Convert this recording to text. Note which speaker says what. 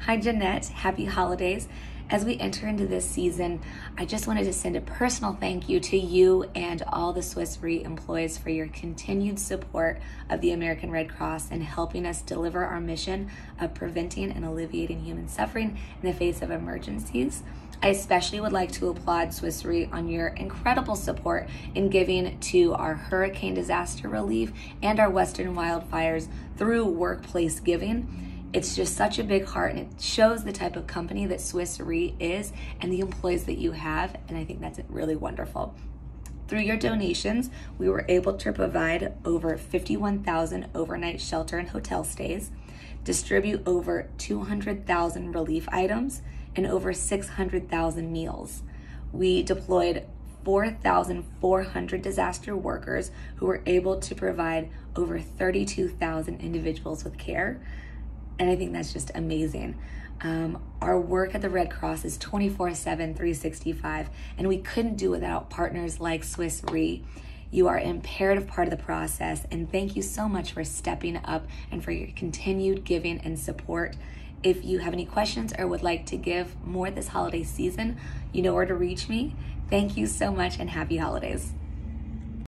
Speaker 1: Hi, Jeanette. Happy holidays. As we enter into this season, I just wanted to send a personal thank you to you and all the Swiss Re employees for your continued support of the American Red Cross and helping us deliver our mission of preventing and alleviating human suffering in the face of emergencies. I especially would like to applaud Swiss Re on your incredible support in giving to our hurricane disaster relief and our Western wildfires through workplace giving. It's just such a big heart and it shows the type of company that Swiss Re is and the employees that you have. And I think that's really wonderful. Through your donations, we were able to provide over 51,000 overnight shelter and hotel stays, distribute over 200,000 relief items, and over 600,000 meals. We deployed 4,400 disaster workers who were able to provide over 32,000 individuals with care. And I think that's just amazing. Um, our work at the Red Cross is 24 7, 365, and we couldn't do without partners like Swiss Re. You are an imperative part of the process, and thank you so much for stepping up and for your continued giving and support. If you have any questions or would like to give more this holiday season, you know where to reach me. Thank you so much and happy holidays.